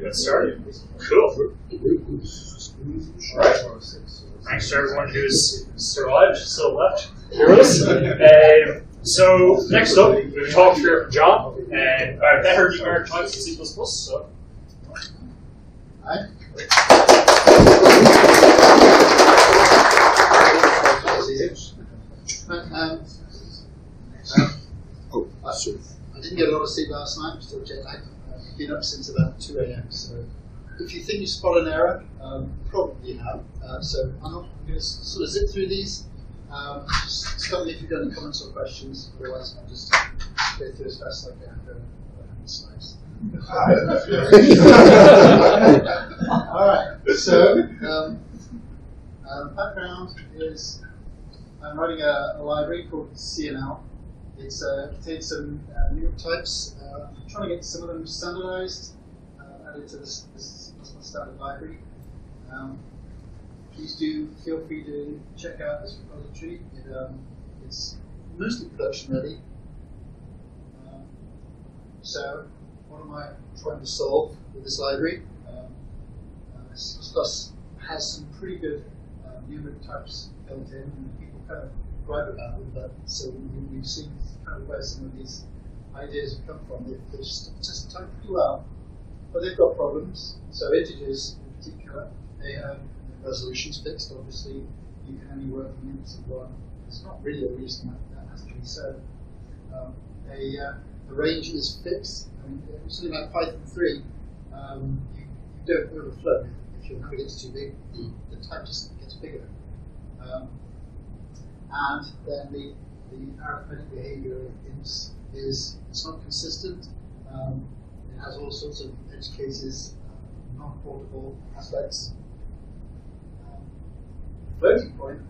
Get started. Cool. All right. Thanks to everyone who's survived, still left. Heroes. Um, so next up, we have a talk here from John, and uh, better numeric types in C++. So Hi. Um, um, oh, uh, I didn't get a lot of sleep last night. I'm still jet lagged. Been up since about 2 a.m. So if you think you spot an error, um, probably have. Uh, so I'm, going to sort of zip through these. Um, just tell me if you've got any comments or questions. Otherwise, I'll just go through as fast as I can. Go. All right. So, um, um, background is I'm writing a, a library called CNL. It uh, some uh, numeric types. Uh, I'm trying to get some of them standardized, uh, added to this, this standard library. Um, please do feel free to check out this repository. It, um, it's mostly production ready. Um, so, what am I trying to solve with this library? Um, uh, C++ has some pretty good uh, numeric types built in, and people kind of gripe about them, but so we, we've seen of where some of these ideas come from. They've just time pretty well, but they've got problems. So integers in particular, they have resolutions fixed. Obviously, you can only work in units of one. It's not really a reason that, that has to be said. Um, uh, the range is fixed. I mean, something like Python 3, um, you, you don't overflow. If your number gets too big, the, the type just gets bigger. Um, and then the, the arithmetic behavior ints is it's not consistent. Um, it has all sorts of edge cases, uh, non-portable aspects. Um, floating point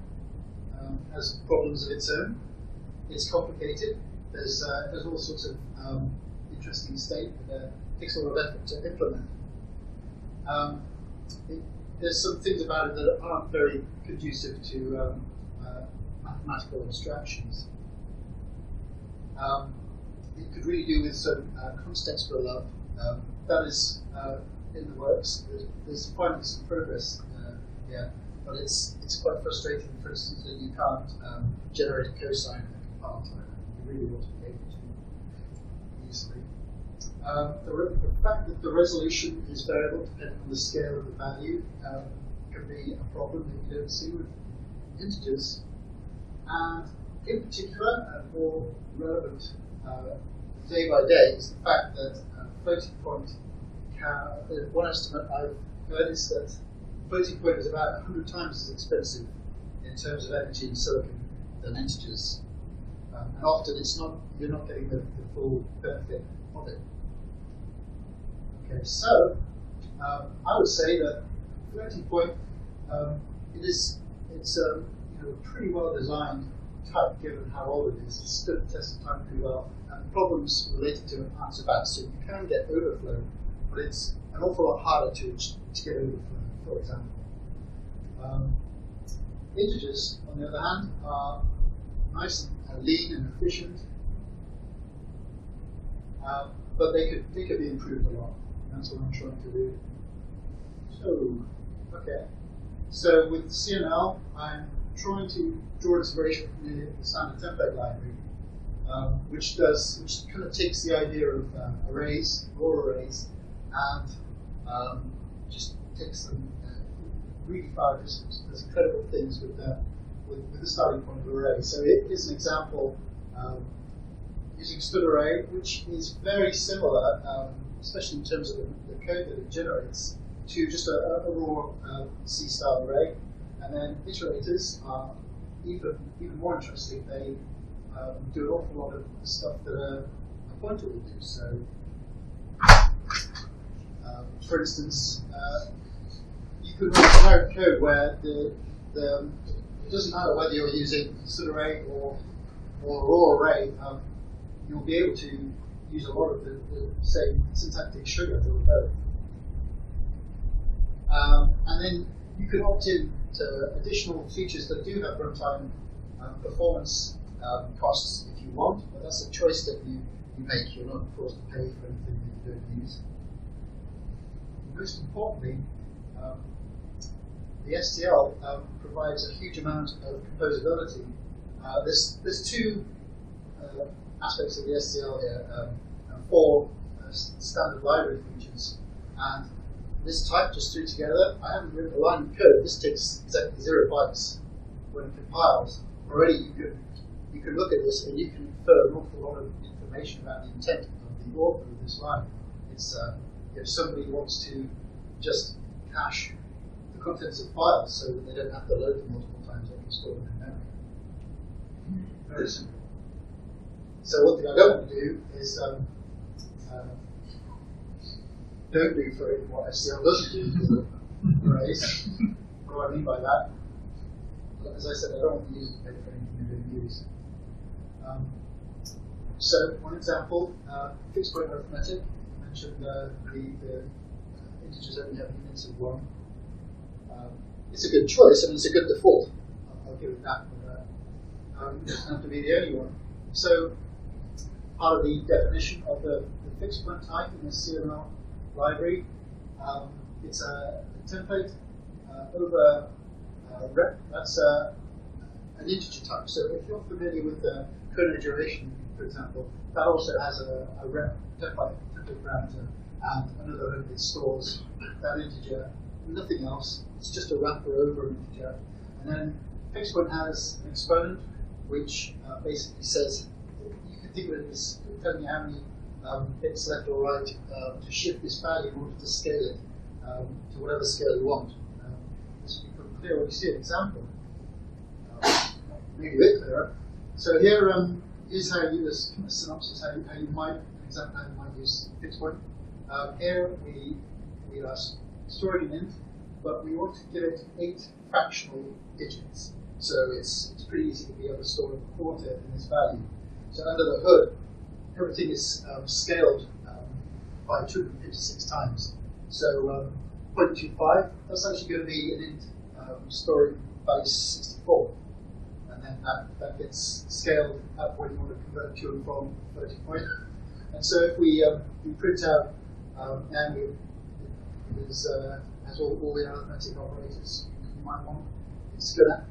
um, has problems of its own. It's complicated. There's uh, there's all sorts of um, interesting state that uh, takes a lot of effort to implement. Um, it, there's some things about it that aren't very conducive to um, mathematical abstractions. Um, it could really do with some uh, constexpr love. Um, that is uh, in the works. There's, there's some progress uh, here, but it's it's quite frustrating, for instance, that you can't um, generate a cosine in a compile time. You really want to be able to easily. Um, the, the, fact that the resolution is variable depending on the scale of the value um, can be a problem that you don't see with integers. And in particular, and more relevant uh, day by day, is the fact that uh, floating point can, uh, one estimate I've heard is that floating point is about 100 times as expensive in terms of energy in silicon than integers. Um, and often it's not, you're not getting the, the full benefit of it. Okay, so um, I would say that floating point um, it is it's a pretty well designed type given how old it is. It stood the test of time pretty well, and problems related to it aren't so bad. So you can get overflow, but it's an awful lot harder to to get overflow. For example, um, integers on the other hand are nice and lean and efficient. Um, but they could they could be improved a lot. That's what I'm trying to do. So, okay. So with CNL, I'm trying to draw inspiration from the, the standard template library, um, which does which kind of takes the idea of uh, arrays, raw arrays, and um, just takes them uh, really far. Does, does incredible things with the with, with the starting point of array. So it is an example um, using std array, which is very similar. Um, especially in terms of the, the, code that it generates, to just a, a raw uh, C-style array. And then iterators are even even more interesting. They um, do an awful lot of stuff that a, a pointer will do. So, um, for instance, uh, you could write generic code where the, the it doesn't matter whether you're using std array or or raw array. Um, you'll be able to use a lot of the, the same syntactic sugar for both. Um, and then you can opt in to additional features that do have runtime um, performance um, costs if you want, but that's a choice that you, you make. You're not forced to pay for anything that you don't use. most importantly, um, the STL um, provides a huge amount of composability. Uh, there's, there's two uh, aspects of the STL here, um, four uh, standard library features, and this type just threw together. I haven't written a line of code. This takes exactly zero bytes when it compiles. Already you can you can look at this and you can infer an awful lot of information about the intent of the author of this line. It's uh, if somebody wants to just cache the contents of files so that they don't have to load them multiple times, they can store them in memory. Very simple. So one thing I don't want to do is um, uh, don't do for it what STL doesn't do arrays. what I mean by that? As I said, I don't want to use the for anything they didn't use. Um, so, one example, uh, fixed point arithmetic. I mentioned uh, the, the uh, integers only have units of one. Um, it's a good choice, and it's a good default. I'll, I'll give it that. But, uh, um, it doesn't have to be the only one. So, part of the definition of the, the fixed point type in the CNL library, um, it's a, a template uh, over uh, rep. That's uh, an integer type. So if you're familiar with the chrono duration, for example, that also has a, a rep template, template parameter, and another hook that stores that integer, nothing else. It's just a wrapper over an integer. And then point has an exponent, which uh, basically says you can think of it as telling you how many um, bits left or right uh, to shift this value in order to scale it um, to whatever scale you want. Um, this will become clear when you see an example. Uh, maybe a bit clearer. So here um, is how you use a synopsis, how you, how you might, example how you might use point. Um, here we, we are storing an int, but we want to give it eight fractional digits. So it's, it's pretty easy to be able to store a quarter in this value. So under the hood, everything is um, scaled um, by 256 times. So um, 0.25, that's actually going to be an int um, storing base 64. And then that, that gets scaled up when you want to convert to and from 30 point. And so if we, um, we print out um, and it uh, has all, all the arithmetic operators you might want, it's going to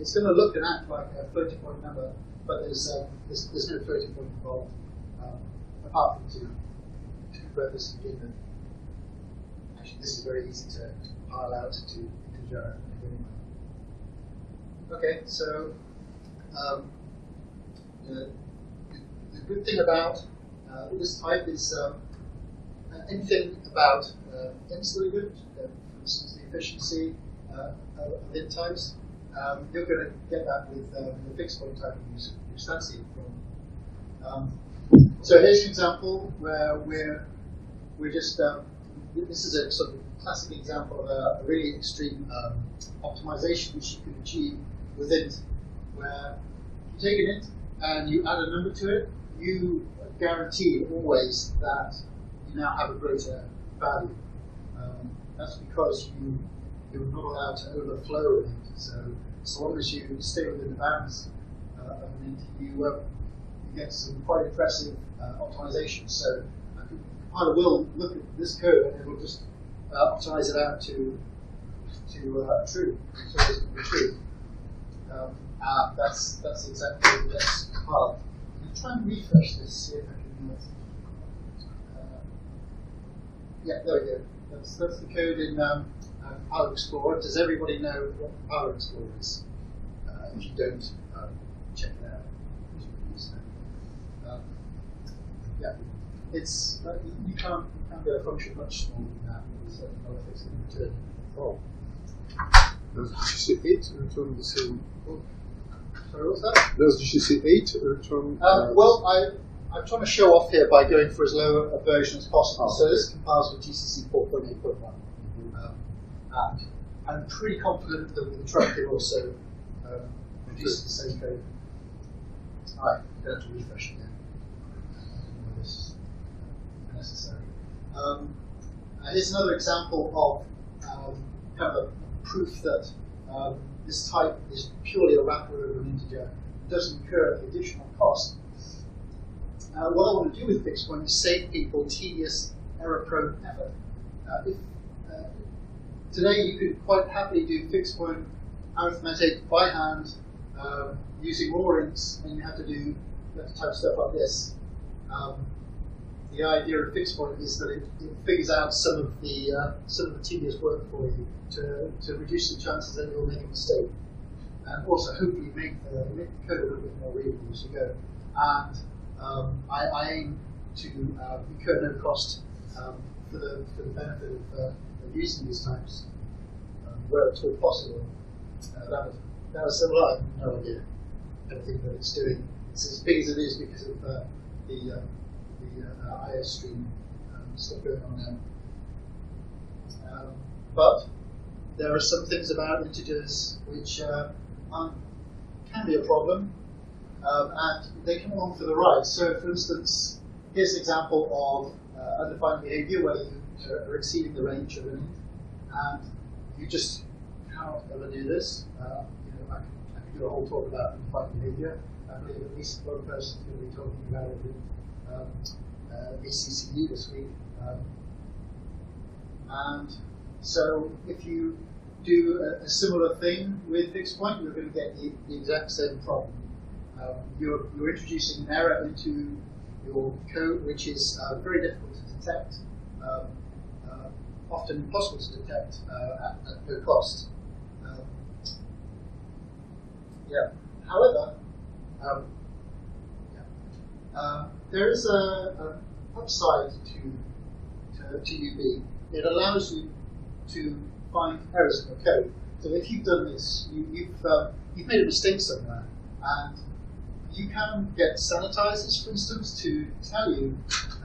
it's going to look and act like a floating point number, but there's, uh, there's, there's no floating point involved um, apart from to, to this to begin Actually, this is very easy to, to compile out to integer anyway. Okay, so um, the, the, good thing about uh, this type is um, anything about uh, good. Uh, for instance, the efficiency uh, of int types. Um, you're going to get that with uh, the fixed point type use, use from. Um, so here's an example where we're we're just um, this is a sort of classic example of a, a really extreme um, optimization which you can achieve with int, where you take an int and you add a number to it, you guarantee always that you now have a greater value. Um, that's because you you're not allowed to overflow an int. So as long as you stay within the bounds uh, of an int, you you get some quite impressive uh, optimization. So I will look at this code and it will just uh, optimize it out to to uh, true, so it's true. Um, uh, that's that's exactly what that's compiled. I'm try and refresh this, see if I can. Uh, yeah, there we go. That's that's the code in um, uh, Compiler Explorer. Does everybody know what Power Explorer is? Uh, if you don't, um, check it out. Um, yeah, it's uh, you can't you can't get a function much smaller than that with certain politics in return. Oh. Does GCC 8 return the same? Sorry, what's that? Does GCC 8 return? Uh, well, I, I'm trying to show off here by going for as low a version as possible. Oh, so okay. this compiles with GCC 4.8.1. Um, and I'm pretty confident that with the trunk it also um, produces the same code. Alright, going to refresh again. I don't know this is necessary. Um, uh, here's another example of um, kind of a proof that um, this type is purely a wrapper over an integer, doesn't incur additional cost. Uh, what I want to do with fixed point is save people tedious, error-prone effort. Uh, if today you could quite happily do fixed point arithmetic by hand um, using raw ints, and you have to do you have to type stuff like this. Um, the idea of fixed point is that it, it figures out some of the uh, some of the tedious work for you to, to reduce the chances that you'll make a mistake, and also hopefully make the, make the code a little bit more readable as you go. And um, I, I, aim to uh, incur no cost um, for the for the benefit of, uh, of using these types um, where it's all possible. Uh, that was that was well, I have no idea that it's doing. It's as big as it is because of uh, the uh, the uh, iostream um, stuff going on there. Um, but there are some things about integers which uh, can be a problem, um, and they come along for the ride. So, for instance, here's an example of uh, undefined behavior where you are exceeding the range of an and you just cannot ever do this. Uh, you know, I, can, I can do a whole talk about undefined behavior. I believe at least one person is going to be talking about it in um, uh, ACCU this week. Um, and so if you do a, a, similar thing with fixed point, you're going to get the, the exact same problem. Um, you're, you're introducing an error into your code, which is uh, very difficult to detect, um, uh, often impossible to detect uh, at, at, no cost. Um, yeah. However, um, yeah. Uh, there is a, a upside to, to, to UB. It allows you to find errors in your code. So if you've done this, you, have uh, you've made a mistake somewhere, and you can get sanitizers, for instance, to tell you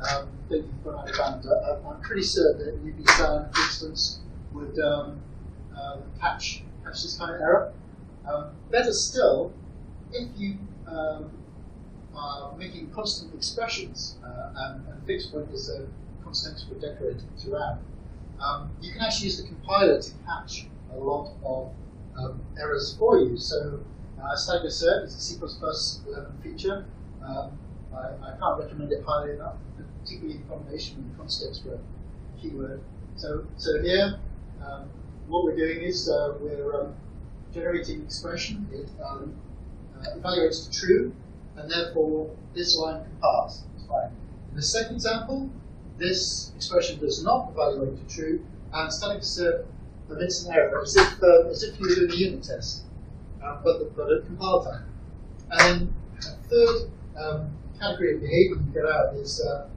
um, that you've gone out of bounds. I, am pretty certain that UBSAN, for instance, would um, catch this kind of error. Um, better still, if you um, are making constant expressions, uh, and, and fixed point is a constant expression decorated throughout, um, you can actually use the compiler to catch a lot of um, errors for you. So uh, static assert is a C++ 11 feature. Um, I, I, can't recommend it highly enough, particularly in combination with the constexpr keyword. So, so here, um, what we're doing is uh, we're um, generating expression. It um, uh, evaluates to true, and therefore this line can pass. It's fine. In the second example, this expression does not evaluate to true, and static assert emits an error as if, uh, as if you were doing a unit test, uh, but, the, but at compile time. And then a third um, category of behavior you get out is uh,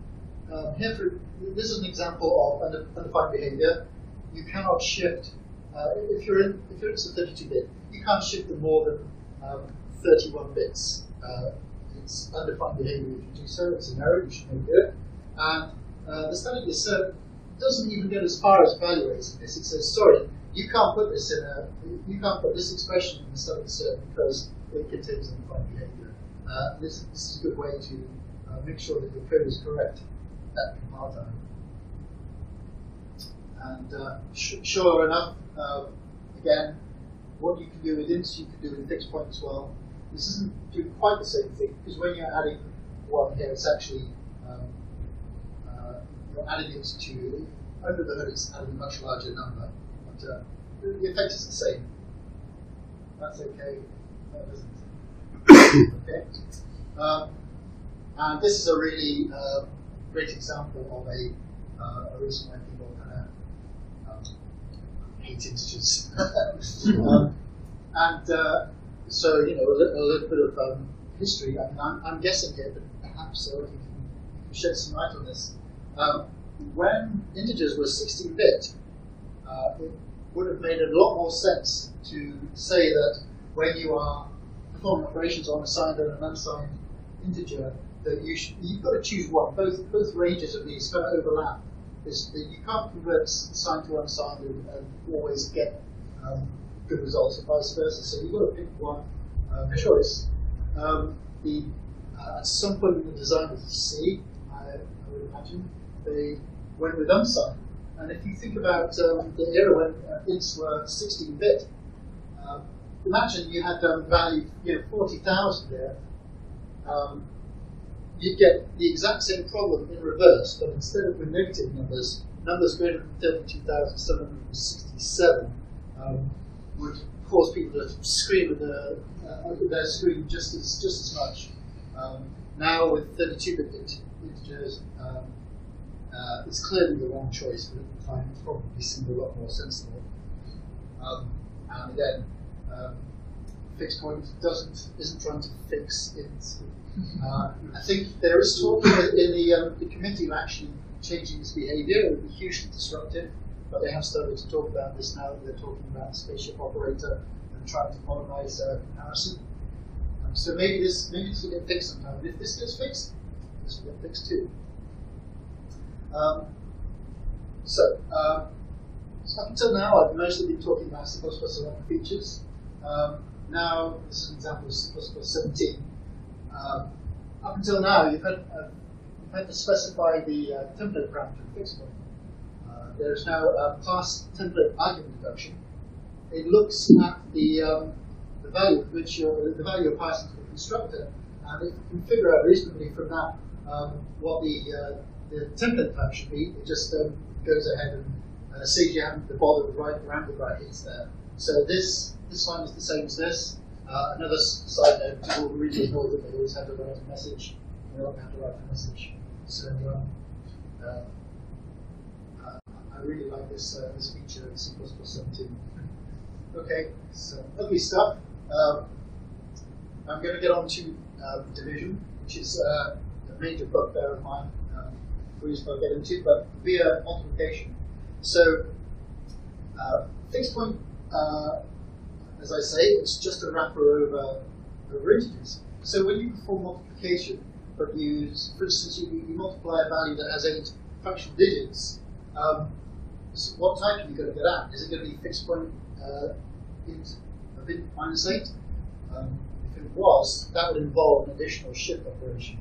um, here for, this is an example of undefined behavior. You cannot shift uh, if you're in if you're into 32-bit, you can't shift them more than um, 31 bits. Uh, it's undefined behavior if you do so. It's an error. You shouldn't do it. And uh, the static assert doesn't even get as far as evaluating this. It says, sorry, you can't put this in a, you can't put this expression in the static assert because it contains undefined behavior. Uh, this, this is a good way to uh, make sure that your code is correct at compile time. And uh, sure enough, uh, again, what you can do with ints, you can do with fixed point as well. This isn't doing quite the same thing because when you're adding one here, it's actually um, you're adding it to, under the hood it's adding a much larger number, but uh, the effect is the same. That's okay. That doesn't. okay. Um, and this is a really uh, great example of a, uh, a reason why people kind of um, hate integers. um, and uh, so, you know, a, li- a little bit of um, history. I mean, I'm, I'm, guessing here, but perhaps uh, you, can, shed some light on this. Um, when integers were 16 bit, uh, it would have made a lot more sense to say that when you are performing operations on a signed and an unsigned integer, that you you've got to choose one. Both both ranges of these kind of overlap. That you can't convert signed to unsigned and, and always get um, good results, and vice versa. So you've got to pick one um, choice. Um, the, uh, at some point in the design of C, I, I would imagine, they went with unsigned. And if you think about um, the era when uh, ints were 16-bit, uh, imagine you had um, value you know, 40,000 there. Um, you'd get the exact same problem in reverse, but instead of with negative numbers, numbers greater than 32,760 1997 um, would cause people to scream at, the, uh, their screen just as just as much. Um, now with 32-bit integers, um, uh, it's clearly the wrong choice, but at the time it probably seemed a lot more sensible. Um, and again, um, fixed point doesn't isn't trying to fix it. Uh, I think there is talk in the, the, um, the committee of actually changing this behaviour. It would be hugely disruptive, but they have started to talk about this now. They're talking about spaceship operator and trying to modernise uh, comparison. Um, so maybe this maybe this will get fixed sometime. If this gets fixed, this will get fixed too. Um, so, uh, so, up until now, I've mostly been talking about C++ around features. Um, now, this is an example of C++ 17. Um, up until now, you've had, uh, you've had to specify the uh, template parameter fixed. There's now a class template argument deduction. It looks at the, um, the value which the value you're passing to the constructor, and it can figure out reasonably from that um, what the uh, the template type should be, it just um, goes ahead and uh, says you haven't bothered with right angle brackets there. So this this line is the same as this. Uh, another side note, people really ignore that they always have to write a message. They don't have to write a message. So um, uh I really like this uh, this feature in C++ 17. Okay, so ugly stuff. Um, I'm going to get on to um, division, which is uh, a major bugbear of mine reason I'll get into, but via multiplication. So, uh, fixed point, uh, as I say, it's just a wrapper over, over integers. So when you perform multiplication, but for instance, you, you multiply a value that has eight fractional digits, um, so what type are you going to get at? Is it going to be fixed point uh, of int minus 8? Um, if it was, that would involve an additional shift operation.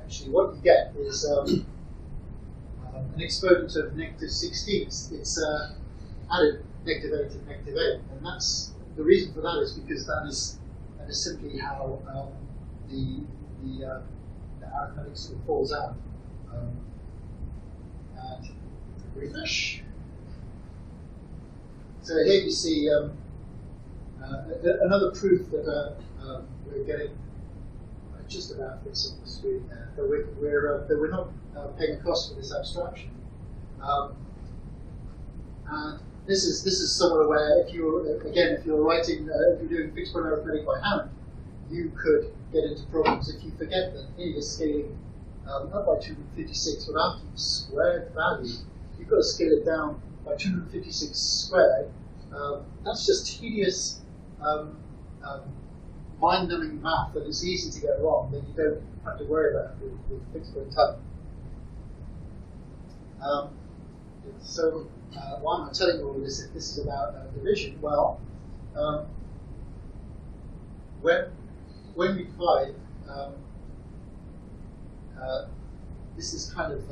Actually, what you get is um, an exponent of negative 16, it's, uh, added negative 8 and negative 8. And that's the reason for that is because that is, that is simply how um, the, the, uh, the arithmetic sort of falls out. Um, and refresh. So here you see um, uh, another proof that uh, um, we're getting just about fixing the screen there, we're, we're, uh, we're not uh, paying a cost for this abstraction. Um, and this is this is somewhere where if you're again if you're writing uh, if you're doing fixed point arithmetic by hand, you could get into problems if you forget that here you're scaling um, by 256, but after you've squared the value, you've got to scale it down by 256 squared. Um, that's just tedious, um, um mind-numbing math that it's easy to get wrong that you don't have to worry about with, with point type. Um, so uh, why am I telling you all this if this is about uh, division? Well, um, when, when we divide, uh, this is kind of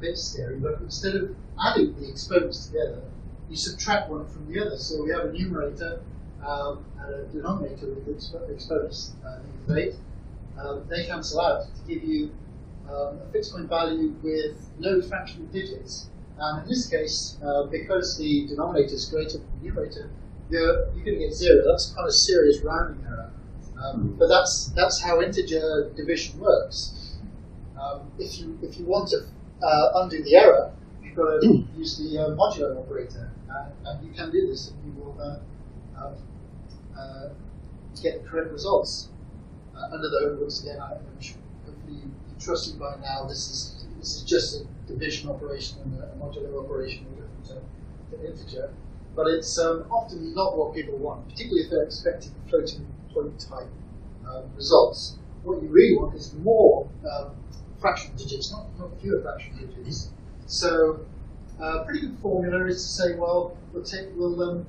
bit scary, but instead of adding the exponents together, you subtract one from the other. So we have a numerator um, and a denominator with exp exponents uh, negative 8. Um, they cancel out to give you um, a fixed point value with no fractional digits. And in this case, uh, because the denominator is greater than the numerator, you're, you're going to get zero. That's kind of serious rounding error. Um, but that's that's how integer division works. Um, if you if you want to uh, undo the error, you've got to use the uh, modulo operator, and, and, you can do this, and you will uh, uh, get the correct results. Uh, under the hood, once again, I'm hopefully you, you trust me by now. This is this is just a division operation and a modular operation to, to integer. But it's um, often not what people want, particularly if they're expecting floating point type um, results. What you really want is more um, fractional digits, not, not fewer fractional digits. So, uh, pretty good formula is to say, well, we'll take, we'll, um,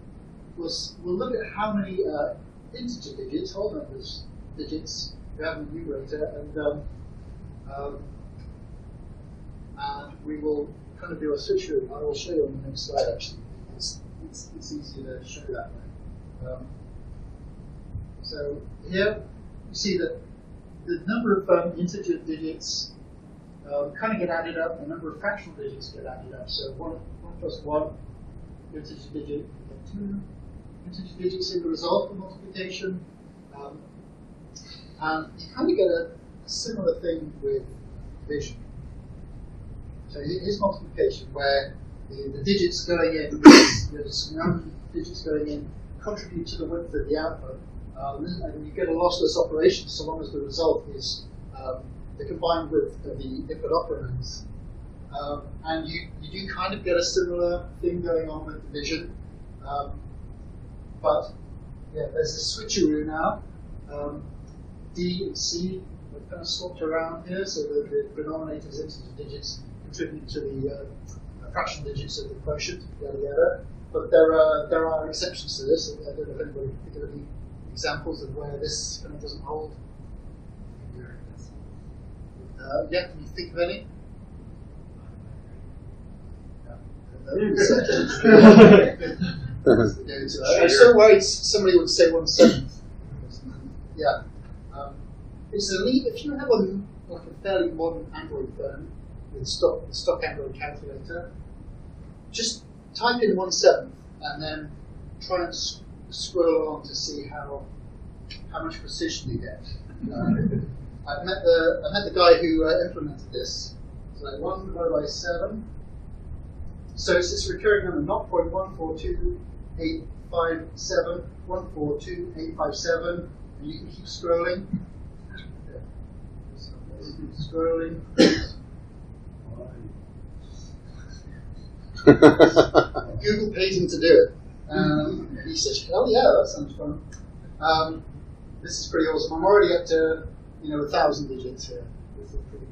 we'll, we'll look at how many uh, integer digits, whole numbers digits, we have in the numerator, and um, um, and we will kind of do a switcheroo. I will show you on the next slide actually. It's, it's, it's easier to show that way. Um, so here you see that the number of um, integer digits um, kind of get added up, the number of fractional digits get added up. So 1, one plus 1 your integer digit, you get two integer digits in the result of multiplication. Um, and you kind of get a, a similar thing with division. So here's multiplication where the, the digits going in, there's some digits going in contribute to the width of the output. Um, and you get a lossless operation so long as the result is um, the combined width of the input operands. Um, and you, you do kind of get a similar thing going on with division. Um, but yeah, there's a switcheroo now. Um, D and C are kind of swapped around here, so that the denominators integer digits contribute to the uh, fraction digits of the quotient, yada yada. But there are there are exceptions to this. I don't know if anybody can give any examples of where this kind of doesn't hold. Uh, yeah, can you think of any? I'm so worried somebody would say one seventh. Yeah. Um, it's a lead, if you have a like a fairly modern Android phone with stock stock Android calculator, just type in one seventh and then try and s- scroll along to see how how much precision you get. Um, I met the I met the guy who uh, implemented this. So like one divided by seven. So it's this recurring number, not point one four two eight five seven, one four two eight five seven, and you can keep scrolling. Keep scrolling. Google paid him to do it. Um, he says, "Oh yeah, that sounds fun." Um, this is pretty awesome. I'm already up to you know a thousand digits here. This is pretty,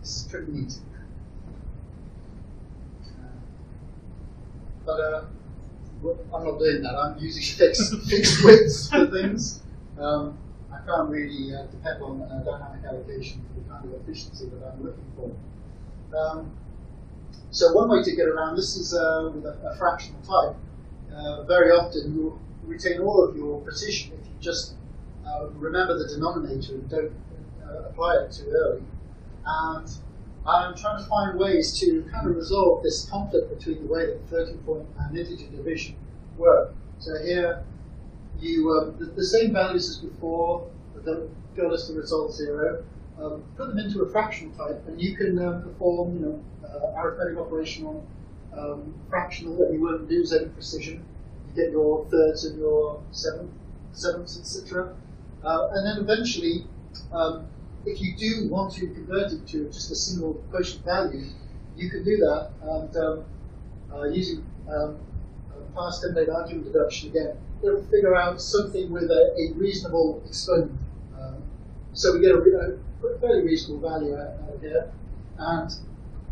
this is pretty neat. Uh, but uh, I'm not doing that. I'm using fixed fixed widths for things. Um, I can't really uh, depend on uh, dynamic allocation for the kind of efficiency that I'm looking for. Um, so one way to get around this is uh, with a, a, fractional type. Uh, very often you'll retain all of your precision if you just uh, remember the denominator and don't uh, apply it too early. And I'm trying to find ways to kind of resolve this conflict between the way that floating point and integer division work. So here, you um, the, the, same values as before, regardless the result zero. Um, put them into a fractional type, and you can um, perform, you know, uh, arithmetic operation on um, fractional that you won't lose any precision. You get your thirds and your seventh, sevenths, etc. Uh, and then eventually, um, if you do want to convert it to just a single quotient value, you can do that and um, uh, using um, class template argument deduction again, it'll figure out something with a, a reasonable exponent. Um, so we get a, a, fairly reasonable value out, out here. And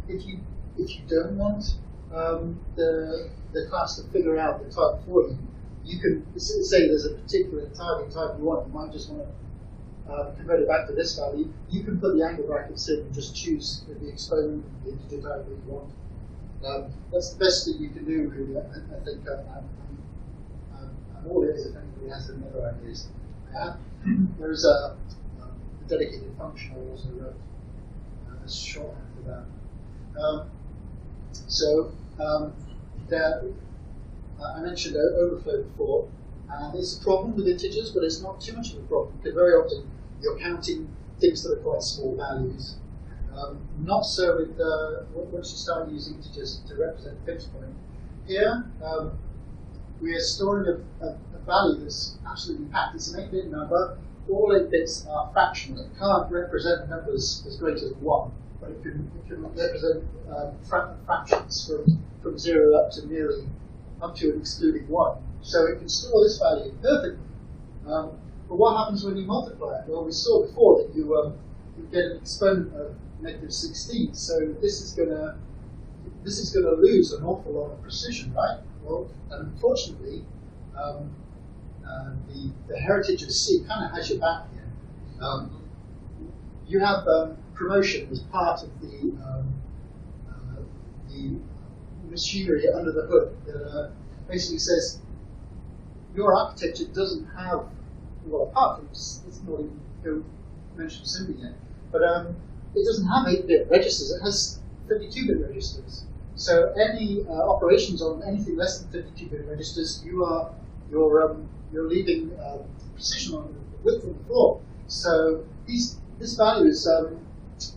if you if you don't want um, the the class to figure out the type for you, you can say there's a particular target type you want. You might just want to uh, convert it back to this value. You can put the angle brackets in and just choose the exponent, the integer type that you want. Um, that's the best thing you can do, really. I, I think. Um, I'm all ears if anybody has any other ideas. Uh, there is a, a, dedicated function I also wrote uh, as shorthand for that. Um, so um, there, uh, I mentioned overflow before, and it's a problem with integers, but it's not too much of a problem because very often you're counting things that are quite small values. Um, not so with uh, once you start using integers to represent fixed point. Here, um, we are storing a, a, a, value that's absolutely packed. It's an 8-bit number. All 8 bits are fractional. It can't represent numbers as great as 1, but it can, it can represent um, fra fractions from, from 0 up to nearly up to and excluding 1. So it can store this value perfectly. Um, but what happens when you multiply it? Well, we saw before that you, um, you get an exponent of negative 16. So this is going to this is going to lose an awful lot of precision, right? Well, and unfortunately, um, uh, the, the heritage of C kind of has your back here. Um, you have um, promotion as part of the um, uh, the machinery under the hood that uh, basically says your architecture doesn't have well apart from it's not even go mention simply yet, but um, it doesn't have 8-bit registers. It has 32-bit registers. so any uh, operations on anything less than 32-bit registers, you are you're um, you're leaving um, precision on the width of the floor. So these, this value is um,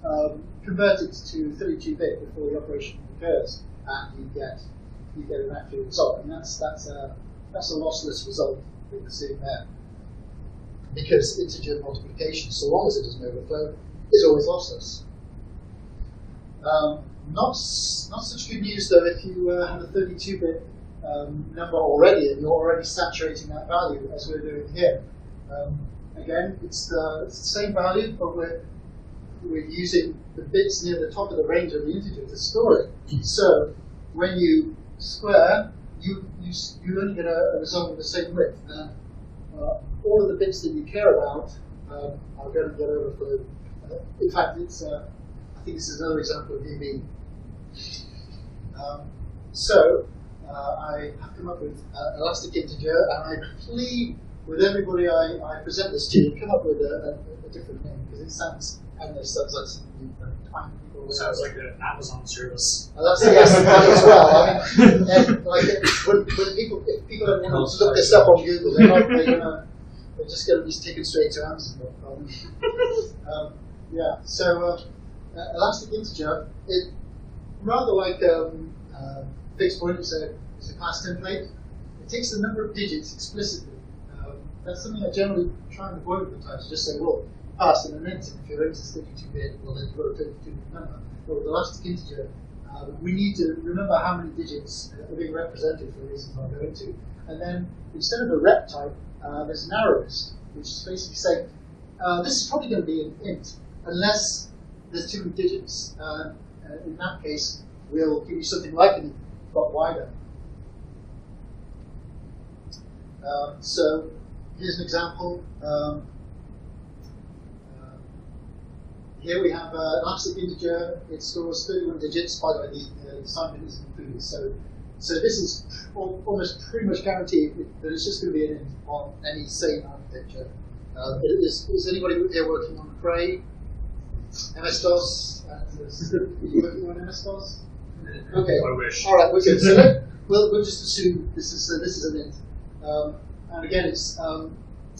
um converted to 32-bit before the operation occurs, and you get you get an accurate result. And that's that's a that's a lossless result that we're seeing there. Because integer multiplication, so long as it doesn't overflow, is always lossless. Um, not not such good news though if you uh, have a 32-bit um, number already and you're already saturating that value as we're doing here. Um, again, it's the, it's the same value, but we're we're using the bits near the top of the range of the integer to store it. So when you square, you you, you only get a, a result of the same width. Uh, uh, all of the bits that you care about um, are going to get overflowed. Uh, in fact, it's uh, I think this is another example of UB. Um, so uh, I have come up with uh, elastic integer, and I plead with everybody I, I present this to, come up with a, a, a different name because it sounds and there's something you find people. Sounds like an Amazon service. And that's yes, that as well. I mean, and, like when, when people if people don't want to look this up on Google, they're not they're gonna they're just gonna be taken straight to Amazon. Um, yeah. So uh, uh, elastic integer, it rather like um, uh, fixed point is a is a class template. It takes the number of digits explicitly. Um, that's something I generally try and avoid at the time. So just say, well, pass in an int. If your int is 32 bit, well then you've a 32 bit number. But with elastic integer, uh, we need to remember how many digits are being represented for the reasons I'll go into. And then instead of a rep type, uh, there's an narrowest, which is basically saying uh, this is probably going to be an int, unless there's two digits. Uh, in that case, we'll give you something like an int, but wider. So here's an example. Um, here we have uh, an elastic integer. It stores 31 digits. By the way, the, the sign bit is included. So, so this is almost pretty much guaranteed that it's just going to be an int on any same architecture. Uh, is, is, anybody here working on Cray? MS-DOS? Uh, are you working on MS-DOS? Okay. I wish. All right, we're good. So we'll, we'll just assume this is uh, this is an int. Um, and again, it's, um,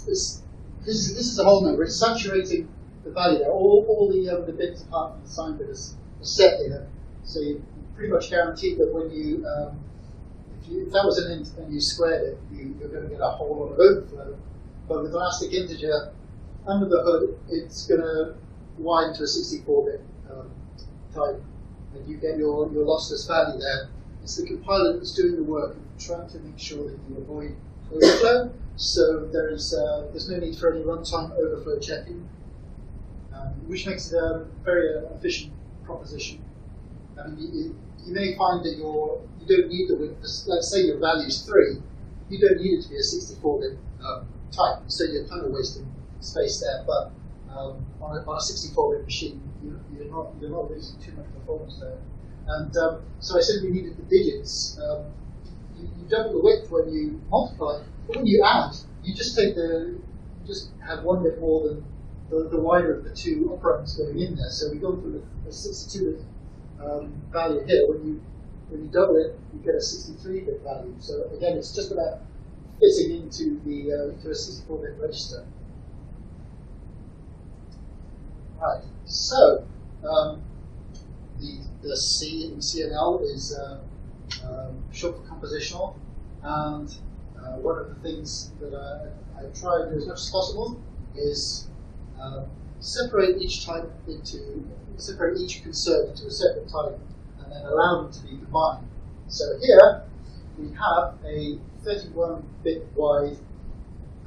it's this is this is a whole number. It's saturating the value there. All, all the, um, the bits apart from the sign bit is, set here. So you pretty much guaranteed that when you, um, if, you if that was an int and you squared it, you, are going to get a whole lot of overflow. But with elastic integer, under the hood, it's going to widen to a 64-bit um, type, and you get your, your lossless value there. It's the compiler that's doing the work of trying to make sure that you avoid overflow. So there is uh, there's no need for any runtime overflow checking um, which makes it a very uh, efficient proposition. I mean, you, you, may find that you're, you don't need the let's say your value is 3, you don't need it to be a 64-bit um, type, so you're kind of wasting space there, but um, on, a, on a 64-bit machine, you, you're, not, you're not losing too much performance there. And um, so I said we needed the digits. Um, you, you, double the width when you multiply, but when you add, you just take the, you just have one bit more than the, the wider of the two operands going in there. So we go from a, a 62 um, value here. When you when you double it, you get a 63-bit value. So again, it's just about fitting into the uh, into a 64-bit register. Right. So um, the the C in CNL is uh, um, short for compositional, and uh, one of the things that I, I try and do as much as possible is uh, separate each type into, separate each concern into a separate type, and then allow them to be combined. So here we have a 31-bit wide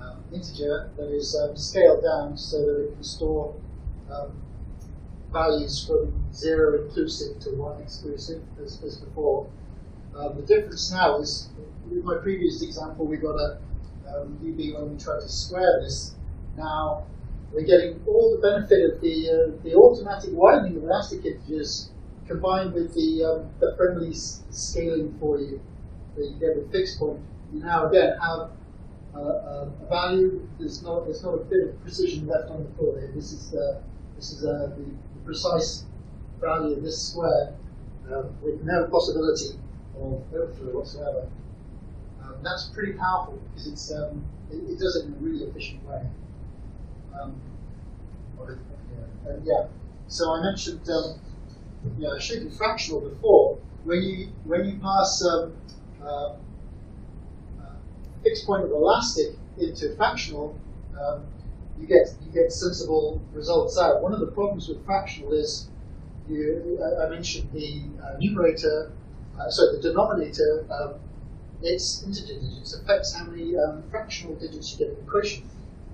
um, integer that is um, scaled down so that it can store um, values from zero inclusive to one exclusive as, as before. Um, the difference now is, in my previous example, we got a um, UB when we tried to square this. Now we're getting all the benefit of the, uh, the automatic widening of elastic integers combined with the, um, the friendly scaling for you that you get with fixed point. You now again have uh, a value. There's not there's not a bit of precision left on the floor here. This is uh, this is uh, the, the, precise value of this square um, with no possibility of overflow whatsoever. Um, that's pretty powerful because it's um, it, it, does it in a really efficient way. Um, yeah, yeah. So I mentioned, um, you fractional before. When you when you pass um, uh, uh, fixed point of elastic into fractional, um, you get you get sensible results out. One of the problems with fractional is you, I mentioned the uh, numerator, uh, sorry, the denominator. Um, its integer digits affects how many um, fractional digits you get in the equation.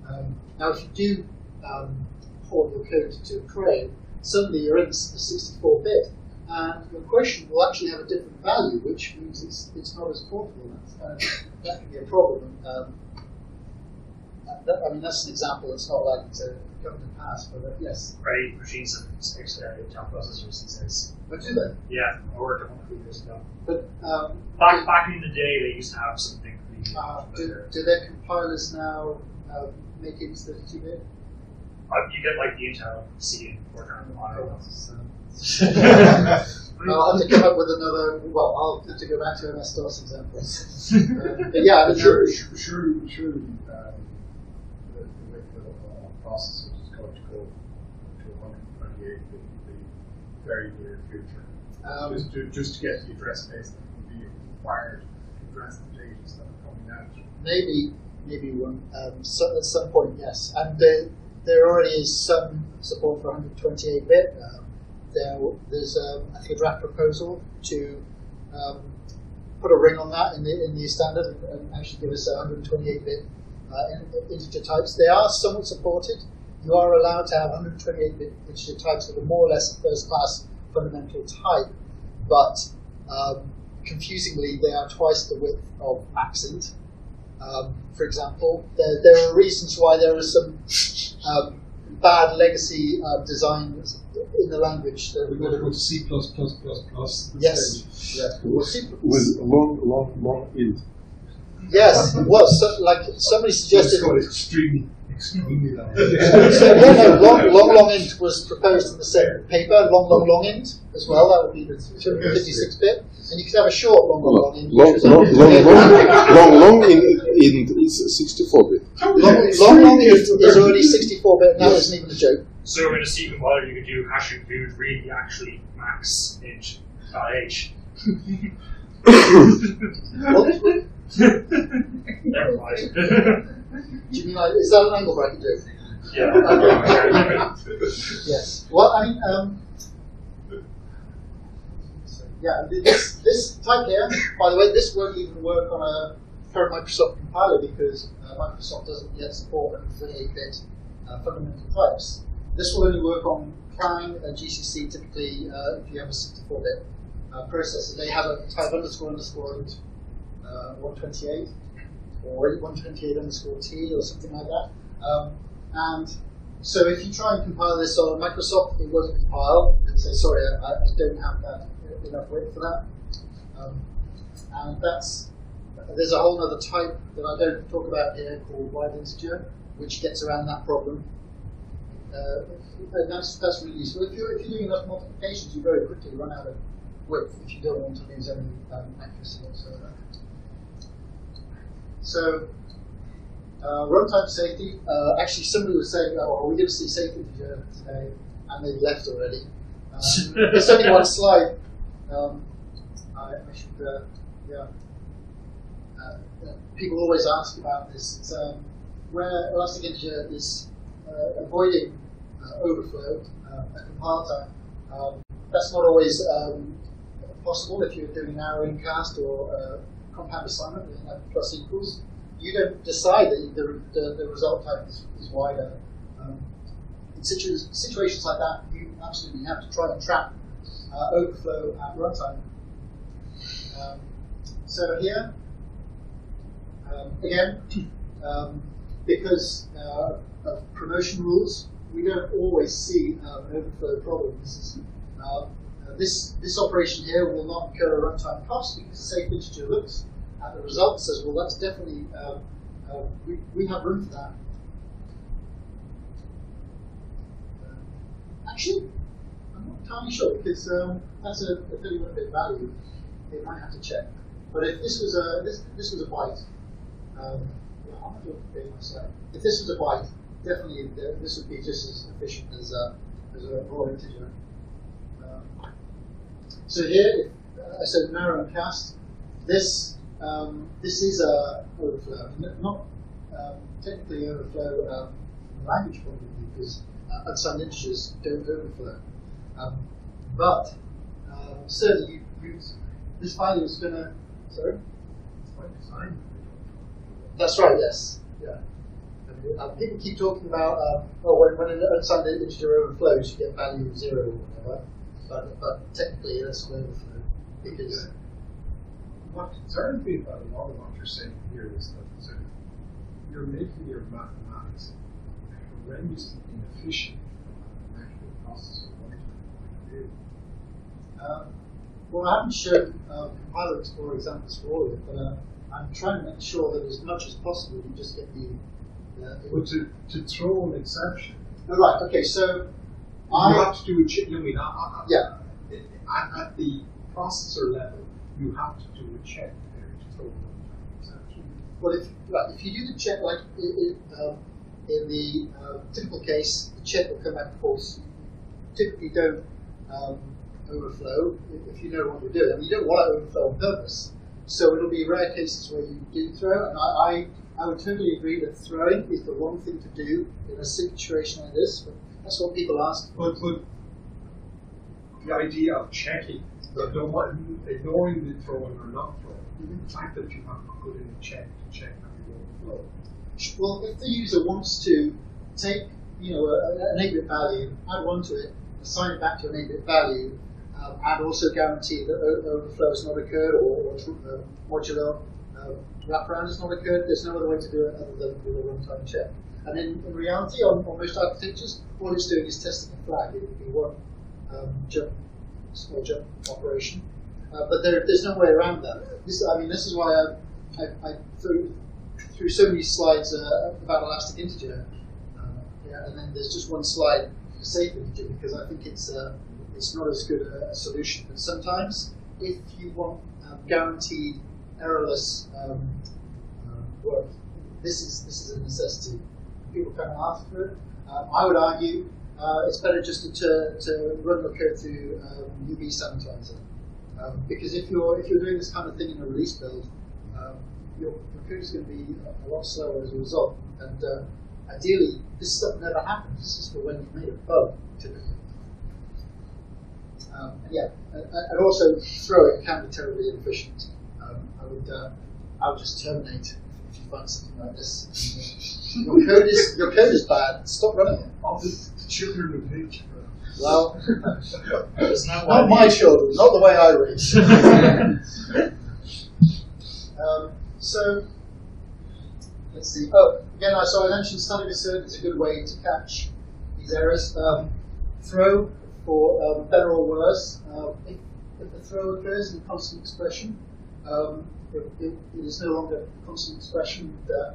Um, now, if you do um, port your code to a Cray, suddenly you're in 64-bit, and your equation will actually have a different value, which means it's it's not as portable. Uh, that can be a problem. Um, that, I mean, that's an example that's not likely to come to pass, but uh, yes. Right, machines have actually jump processors these days. But do they? Yeah, I worked on one a few years ago. But um, back back in the day, they used to have something. Uh, do, do their compilers now uh, make it 32-bit? Uh, you get like the Intel C and Fortran model. I'll have to come up with another. Well, I'll have to go back to MS DOS examples. uh, but yeah, I mean, sure, sure, sure, sure. Um, the, the, the process which is going to go to 128 in the very near future. Um, just to just to get the address space that would be required to address the data that are coming out. Maybe, maybe one um, so, at some point, yes. And there, there already is some support for 128-bit. Um, there, there's um, I think a draft proposal to um, put a ring on that in the in the standard and, actually give us 128-bit uh, integer types. They are somewhat supported. You are allowed to have 128-bit integer types that are more or less first-class fundamental type, but um, confusingly, they are twice the width of accent. Um, for example, there, there, are reasons why there are some um, bad legacy uh, designs in the language. That we got to go to C++++. Yes. Yeah. With long, long, long int. Yes, it was. So, like somebody suggested. It's extremely extremely long. So, yeah, no, long, long, long int was proposed in the same paper. Long, long, long int as well. That would be the 256 bit. And you could have a short long, long, long int. Long, long, long, long, long, long int, int is 64 bit. Long, long, long int is already 64 bit. That isn't even a joke. So in a C compiler, you could do hash include read the actually max int dot uh, h. Never mind. You mean is that an angle bracket joke? Yeah. Yes. Well, I mean, um, yeah, this, this type here, by the way, this won't even work on a current Microsoft compiler because uh, Microsoft doesn't yet support 128-bit uh, fundamental types. This will only work on Clang and GCC, typically, uh, if you have a 64-bit uh, processor. They have a type underscore underscore and uh, 128 or 128 underscore T or something like that. Um, and so if you try and compile this on Microsoft, it won't compile and say, sorry, I, I don't have that enough width for that. Um, and that's there's a whole other type that I don't talk about here called wide integer, which gets around that problem. Uh, and that's that's really useful. If you're if you're doing enough multiplications, you very quickly run out of width if you don't want to lose any um, accuracy whatsoever. So, uh, runtime safety. Uh, actually, somebody was saying, "Oh, are we going to see safe integer today?" And they left already. Um, there's only one slide. Um, I, I, should, uh, yeah. Uh, people always ask about this. It's, um, where elastic integer is uh, avoiding uh, overflow at compile time. Um, that's not always um, possible if you're doing narrowing cast or compound assignment with plus equals, you don't decide that the, the, the result type is, is wider. Um, in situ situations like that, you absolutely have to try and trap uh, overflow at runtime. Um, so here, um, again, um, because uh, of promotion rules, we don't always see uh, an overflow problem. This is uh, this, this operation here will not incur a runtime cost because the safe integer looks at the result and says, well, that's definitely, uh, uh, we, we have room for that. Uh, actually, I'm not entirely sure because um, that's a, a 31-bit value. It might have to check. But if this was a this, this was a byte, um, yeah, much would it myself? If this was a byte, definitely this would be just as efficient as a, as a raw integer. Um, so here, I said narrow and cast. This um, this is a overflow, not um, technically overflow um, language point of view because uh, unsigned integers don't overflow. Um, but um, certainly, you, you, this value is going to. Sorry. That's right. Yes. Yeah. Uh, people keep talking about uh, oh, when, when an unsigned integer overflows, you get value of zero or whatever. But, but technically, that's overflow because what concerns me about a lot of what you're saying here is that so you're making your mathematics horrendously inefficient from an actual processor point of view. Um, well, I haven't shown uh, compiler explorer examples for all of it, but uh, I'm trying to make sure that as much as possible you just get the. Uh, but to, to throw an exception. Oh, right. Okay. So you I have to do a check. You mean I, I, yeah. At, at the processor level, you have to do a check there to throw. Well, if right, if you do the check like in, um, in the uh, typical case, the check will come back false. You typically don't um, overflow if you know what you're doing. I mean, you don't want to overflow on purpose. So it'll be rare cases where you do throw, and I, I, I would totally agree that throwing is the wrong thing to do in a situation like this. But that's what people ask. But, but the idea of checking, ignoring the throwing or not throwing, mm-hmm. the fact that you have to put in a check to check that you overflow. Well, if the user wants to take, you know, a, an 8-bit value, add one to it, assign it back to an 8-bit value, um, and also guarantee that overflow has not occurred or, or uh, modular uh, wraparound has not occurred. There's no other way to do it other than with a runtime check. And in, in reality, on, on, most architectures, all it's doing is testing a flag. It would be one um, jump, small jump operation. Uh, but there, there's no way around that. This, I mean, this is why I, I, I threw, threw so many slides uh, about elastic integer. Uh, yeah, and then there's just one slide for safe integer because I think it's uh, it's not as good a, solution. But sometimes, if you want um, guaranteed errorless um, uh, work, this is this is a necessity. People kind of ask for it. Um, I would argue uh, it's better just to, to, run your code through um, UB sanitizer. Um, because if you're if you're doing this kind of thing in a release build, um, your, your code is going to be a, lot slower as a result. And uh, ideally, this stuff never happens. This is for when you've made a bug, typically. Um, and yeah, and, and, also throwing can be terribly inefficient. Um, I would uh, I would just terminate find something like this. your code is your code is bad. Stop running it. All the children of nature. Well, not, not my children, not the way I raise. um, so let's see. Oh, again, I so I mentioned static assert is a good way to catch these errors. Um, throw for um, better or worse, uh, if, if, the throw occurs in constant expression, um, it, it, it is no longer constant expression, and,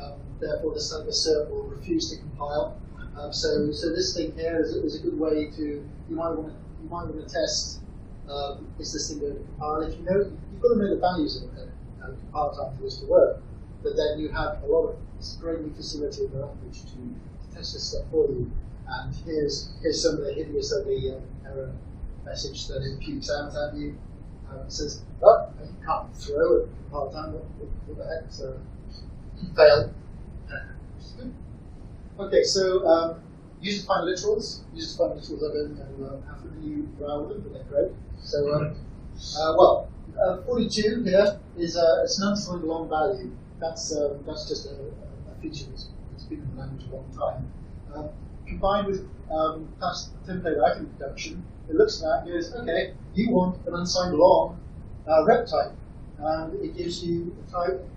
um, therefore the assert will refuse to compile. Um, so, so this thing here is, is, a good way to you might want to you might want to test um, is this thing going to compile? If you know you've got to know the values of it and compile time for this to work, but then you have a lot of it's greatly in the language to, to test this stuff for you. And here's here's some of the hideous ugly um, error message that it pukes out at you. Um, it says, "Oh, you can't throw it part time. What, what, what, the heck?" So fail. okay, so um, user defined literals. User defined literals. I don't know how familiar you are with them, but they're great. So, um, uh, well, uh, 42 here is uh, it's an unsigned long value. That's um, that's just a, a feature that's, that's been in the language a long time. Um, combined with um, class template argument deduction, it looks at and goes, okay, you want an unsigned long uh, rep type. And it gives you the type.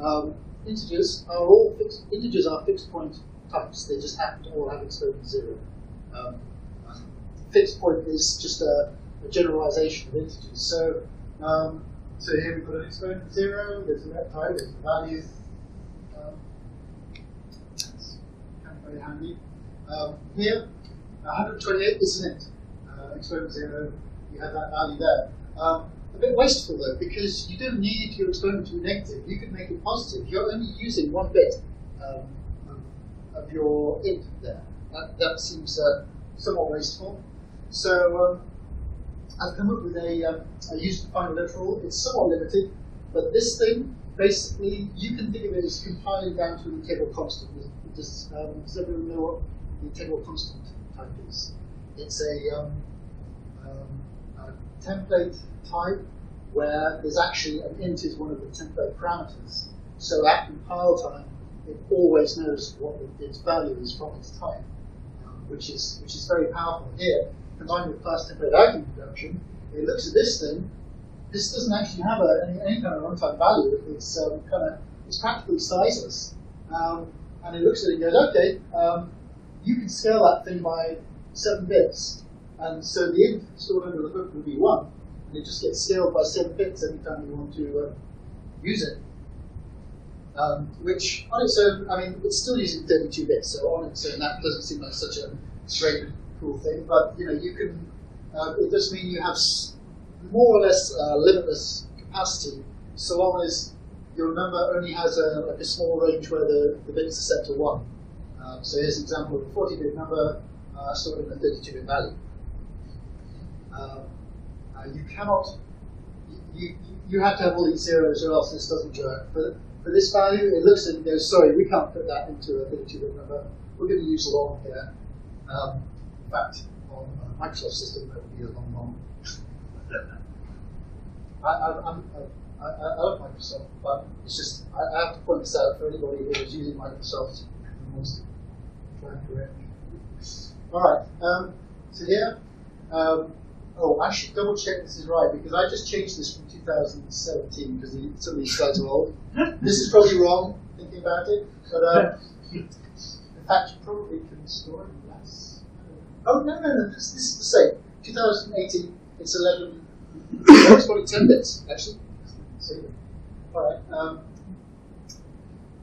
Um, integers are all fixed, integers are fixed point types. They just happen to all have exponent zero. Um, fixed point is just a, a, generalization of integers. So, um, so here we've got an exponent zero, there's a rep type, there's a value. Um, that's kind of very handy. Um, here, 128 is an int. Uh, exponent zero, you have that value there. Um, a bit wasteful though, because you don't need your exponent to be negative. You could make it positive. You're only using one bit um, of, your int there. That, that seems uh, somewhat wasteful. So um, I've come up with a, um, a user-defined literal. It's somewhat limited, but this thing, basically, you can think of it as compiling down to an integral constant. Does, um, does everyone know what the integral constant type is? It's a, um, um, a template type where there's actually an int is one of the template parameters. So at compile time, it always knows what its value is from its type, um, which is which is very powerful here. Combined with class template argument deduction, it looks at this thing. This doesn't actually have a, any, any kind of runtime value. It's um, kind of it's practically sizeless, um, and it looks at it and goes, okay, um, you can scale that thing by seven bits, and so the int stored under the hook will be one and it just gets scaled by seven bits anytime you want to uh, use it. Um, which on its own, I mean, it's still using 32 bits, so on its own that doesn't seem like such a great, cool thing. But you know, you can. Uh, it does mean you have more or less uh, limitless capacity, so long as your number only has a, like a small range where the, the bits are set to one. Um, so here's an example of a 40-bit number uh, stored in a 32-bit value. Um, uh, you cannot, you, you have to have all these zeros or else this doesn't work. For, for this value, it looks and goes, sorry, we can't put that into a 32-bit number. We're going to use long here. Um, in fact, on a Microsoft system, that would be a long long. I, I, I'm, I, I, love Microsoft, but it's just, I, I have to point this out for anybody who is using Microsoft and wants to All right, um, so here, um, oh, I should double check this is right because I just changed this from 2017 because some of these slides are old. this is probably wrong thinking about it, but uh, in fact, you probably can store it less. Oh no, no, no, this, this is the same. 2018, it's 11. it's probably 10 bits actually. All right. Um,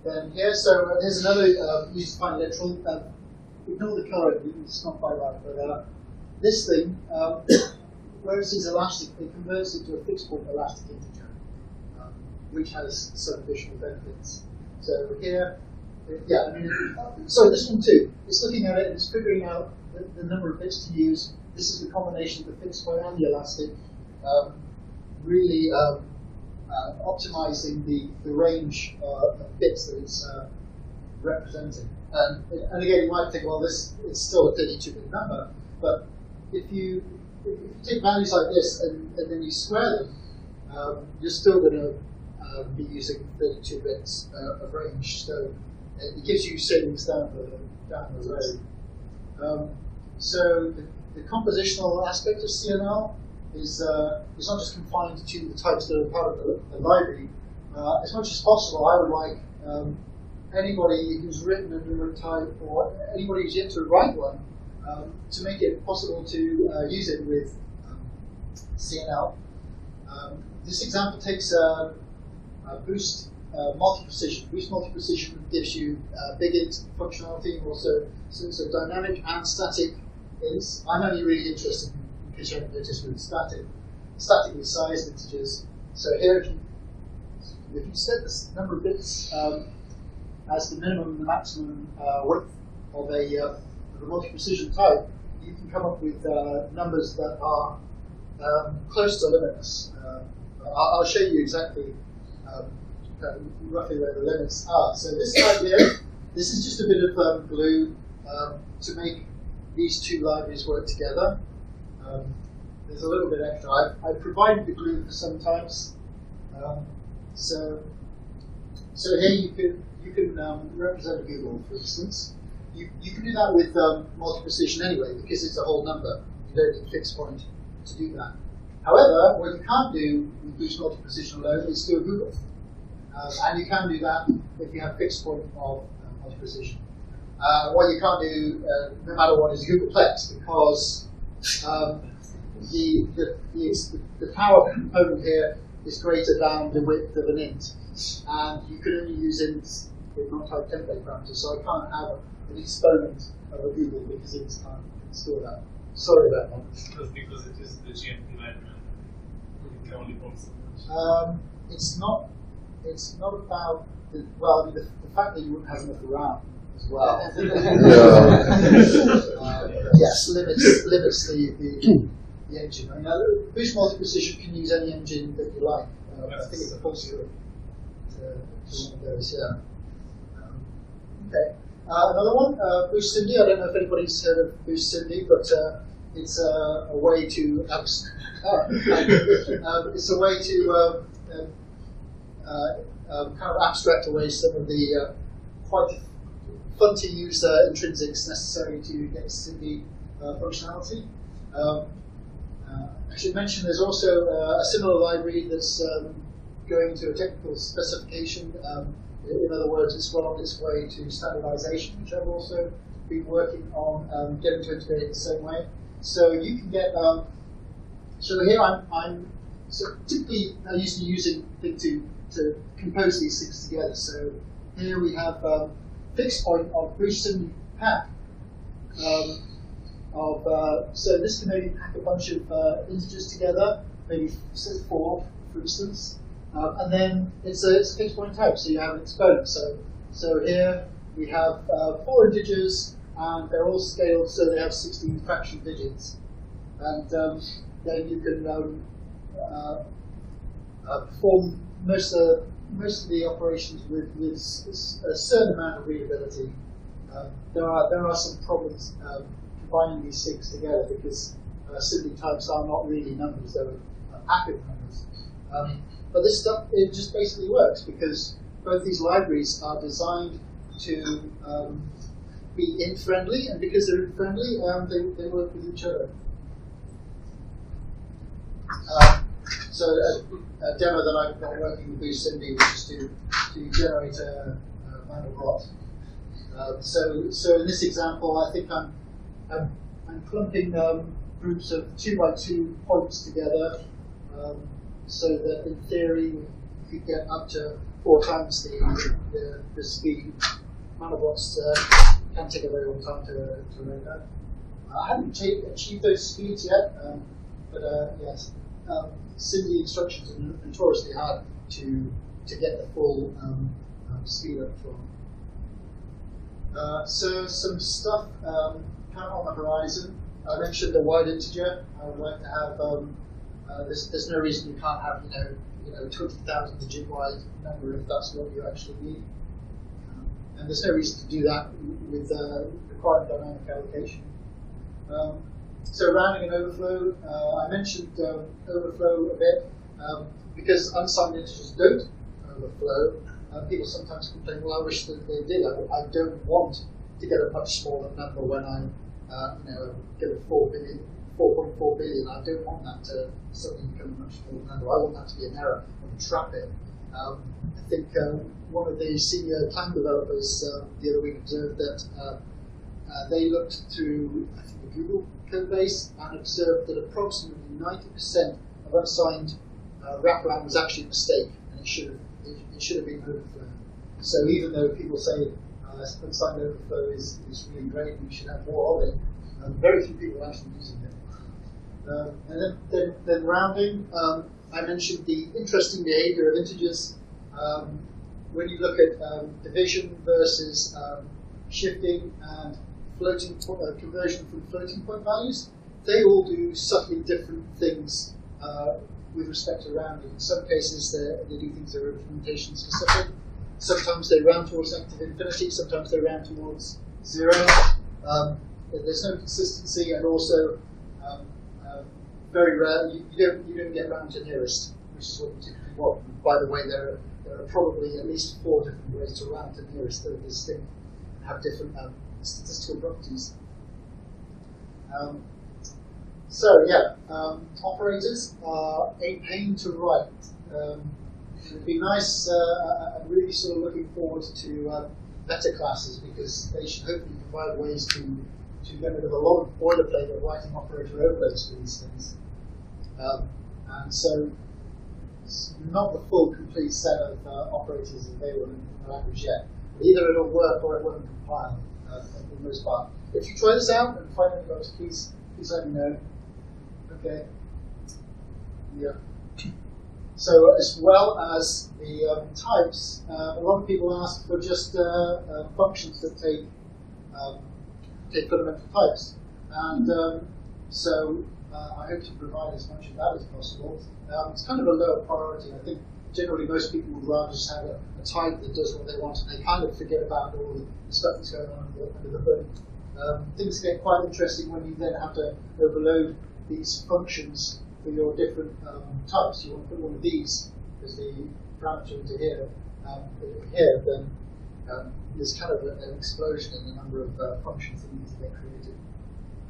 so uh, here's another uh, user-defined literal. Uh, ignore the color; it's not quite right, but uh, this thing. Um, whereas it's elastic, it converts it to a fixed point elastic integer, um, which has some additional benefits. So here, yeah, I mean, sorry, this one too. It's looking at it it's figuring out the, the, number of bits to use. This is the combination of the fixed point and the elastic, um, really um, uh, optimizing the, the range uh, of bits that it's uh, representing. And, and again, you might think, well, this is still a 32-bit number, but if you if you take values like this and, and then you square them, um, you're still going to uh, be using 32 bits uh, of range. So it gives you savings down the, down the road. Um, so the, the, compositional aspect of CNL is, uh, is not just confined to the types that are part of the, library. Uh, as much as possible, I would like um, anybody who's written a numeric type or anybody who's yet to write one um, to make it possible to uh, use it with um, CNL. Um, this example takes a, a boost uh, multi-precision. Boost multi-precision gives you uh, big int functionality and also so, so dynamic and static ints. I'm only really interested in, case you haven't with static, statically sized integers. So here, if you, if you set the number of bits um, as the minimum and the maximum uh, width of a uh, the multi-precision type, you can come up with uh, numbers that are um, close to limits. Uh, I'll, I'll, show you exactly um, roughly where the limits are. So this here, this is just a bit of um, glue um, to make these two libraries work together. Um, there's a little bit extra. I've, I've provided the glue for some types. Um, so, so here you can you can represent a googol, for instance you, you can do that with um, multi-precision anyway, because it's a whole number. You don't need fixed point to do that. However, what you can't do with boost multi-precision alone is do a googol. Um, and you can do that if you have fixed point of uh, multi-precision. Uh, what you can't do, uh, no matter what, is googolplex, because um, the, the, the, the power component here is greater than the width of an int. And you can only use ints with non-type template parameters, so I can't have an exponent of a googol because it can't store that. Sorry about that. Just because it is the GMP library, can only hold so much. Um, it's not. It's not about the, well. I mean, the, the fact that you wouldn't have enough around as well. um, yes, limits limits the, the, the engine. I mean, uh, Boost Multi Precision can use any engine that you like. Uh, I think it's a possible to, to one of those. Yeah. Um, okay. Uh, another one, uh, Boost SIMD. I don't know if anybody's heard of Boost SIMD, but uh, it's a, a way to abs- oh, um, it's a way to um, um, uh, um, kind of abstract away some of the uh, quite fun to use uh, intrinsics necessary to get SIMD uh, functionality. Um, uh, I should mention there's also uh, a similar library that's um, going to a technical specification. Um, in other words, it's well on its way to standardization, which I've also been working on um, getting to integrate it the same way. So you can get. Um, so here I'm, I'm so typically I used to using Think to to compose these things together. So here we have um, fixed point of Boost pack. Um, of uh, so this can maybe pack a bunch of uh, integers together, maybe four, for instance, uh, and then it's a, it's a fixed point type. So you have an exponent. So so here we have uh, four integers, and they're all scaled so they have 16 fraction digits, and um, then you can um, uh, uh, perform most of most of the operations with, with a certain amount of readability. Um, there are there are some problems um, combining these things together because uh, SIMD types are not really numbers; they're uh, active numbers. Um, but this stuff it just basically works because both these libraries are designed to um, be int friendly, and because they're int friendly, um, they, they work with each other. Uh, so a, a, demo that I've got working with SIMD, which is to, to generate a, a Mandelbrot. Uh, so, so in this example, I think I'm, I'm, I'm clumping um, groups of two by two points together, um, so that in theory you could get up to four times the, the, the speed. Mandelbrots uh, can take a very long time to, to render. I haven't achieved those speeds yet, um, but uh, yes, um, SIMD instructions are notoriously hard to to get the full um, um, speed up from. Uh, so some stuff um, kind of on the horizon. I mentioned the wide integer. I would like to have. Um, uh, there's, there's no reason you can't have you know you know 20,000 digit wide number if that's what you actually need. Um, and there's no reason to do that with uh, required dynamic allocation. Um, so rounding and overflow, uh, I mentioned um, overflow a bit um, because unsigned integers don't overflow. Uh, people sometimes complain, well, I wish that they did. I, I don't want to get a much smaller number when I, uh, you know, get a 4 billion, 4.4 billion. I don't want that to suddenly become a much smaller number. I want that to be an error and trap it. Um, I think uh, one of the senior Clang developers uh, the other week observed that uh, uh, they looked through, I think, Google code base and observed that approximately 90% of unsigned uh, wraparound was actually a mistake and it should have, it, it should have been overflow. So even though people say uh, unsigned overflow is, is really great and we should have more of it, um, very few people are actually using it. Um, and then, then, then rounding, um, I mentioned the interesting behavior of integers. Um, when you look at um, division versus um, shifting and floating point, uh, conversion from floating point values, they all do subtly different things uh, with respect to rounding. In some cases, they do things that are implementation specific. Sometimes they round towards negative infinity. Sometimes they round towards zero. Um, there's no consistency, and also um, uh, very rare. You, you, don't you don't get round to nearest, which is what you typically want. By the way, there are, there are probably at least four different ways to round to nearest that are distinct, have different um, statistical properties. Um, so yeah, um, operators are a pain to write. Um, it'd be nice. Uh, I'm really sort of looking forward to uh, metaclasses because they should hopefully provide ways to to get rid of a lot of boilerplate of writing operator overloads for these things. Um, and so, not the full complete set of uh, operators available in the language yet. Either it'll work or it won't compile uh, for the most part. If you try this out and find any bugs, please please let me know. Okay. Yeah. So as well as the um, types, uh, a lot of people ask for just uh, uh, functions that take um, take fundamental types, and um, so uh, I hope to provide as much of that as possible. Um, it's kind of a lower priority. I think generally most people would rather just have a, a type that does what they want, and they kind of forget about all the stuff that's going on under, under the hood. Um, things get quite interesting when you then have to overload these functions for your different um, types. You want to put one of these as the parameter into here, um, here, then um, there's kind of a, an explosion in the number of uh, functions that need to get created.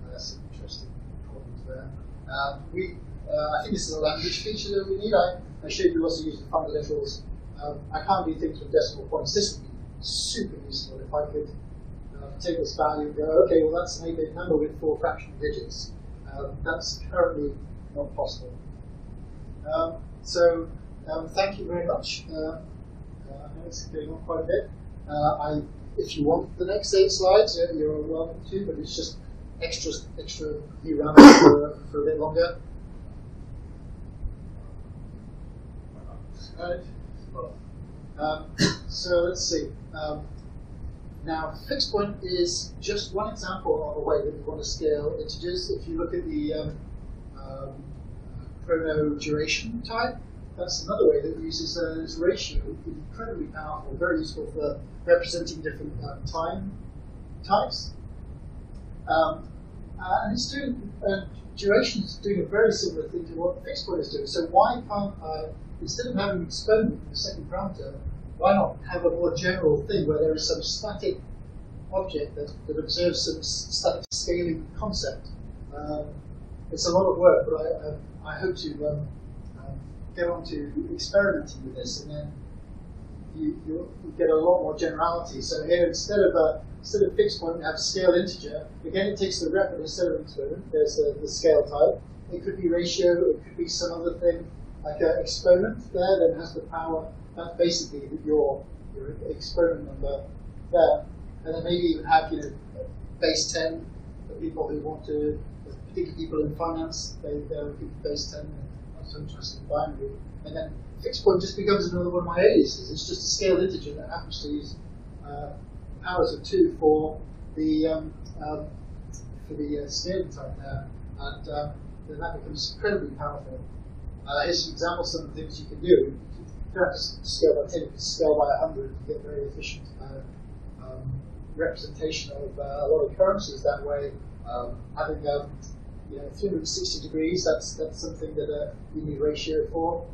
Uh, interesting problems there. Um, we, uh, I think this is a language feature that we need. I, I showed you of using fundamentals. Um, I can't do things with decimal points. This would be super useful if I could uh, take this value and go, okay, well that's an 8-bit number with four fractional digits. Um, that's currently not possible. Um, so um, thank you very much. Uh, uh, it's going on quite a bit. Uh, I, if you want the next eight slides, you're welcome to, but it's just extra extra around for, for a bit longer. Right. Um, so let's see. Um, now, fixed point is just one example of a way that you want to scale integers. If you look at the um, um, chrono duration type, that's another way that uses uh, this ratio. Incredibly powerful, very useful for representing different um, time types. Um, uh, and it's doing uh, duration is doing a very similar thing to what fixed point is doing. So why can't I instead of having an exponent in the second parameter, why not have a more general thing where there is some static object that, that observes some static scaling concept? Um, it's a lot of work, but I, I, I hope to um, um, on to experimenting with this, and then you, you, get a lot more generality. So here, instead of a instead of fixed point, we have scale integer. Again, it takes the but instead of exponent, there's a, the scale type. It could be ratio, it could be some other thing like an exponent there that has the power. That's basically your, your exponent number there. And then maybe even have you know base 10 for people who want to, particularly people in finance, they, they're looking for base 10 and also interested in binary. And then fixed point just becomes another one of my aliases. It's just a scaled integer that happens to use uh, powers of 2 for the um, um, for the uh, scaling type there. And um, then that becomes incredibly powerful. Uh, here's some examples of some of the things you can do. To scale by 10, you can scale by 100 to get very efficient uh, um, representation of uh, a lot of currencies that way. Um, having um, you know, 360 degrees, that's, that's something that uh, you need ratio for.